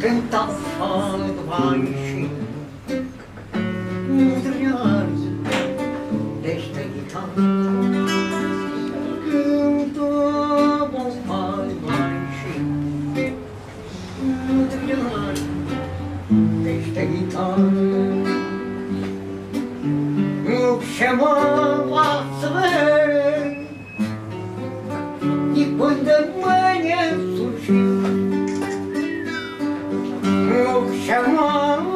cantava baixo Mudriar desta guitarra Cantava baixo Mudriar desta guitarra Eu chamava a saber E quando amanhã Come on.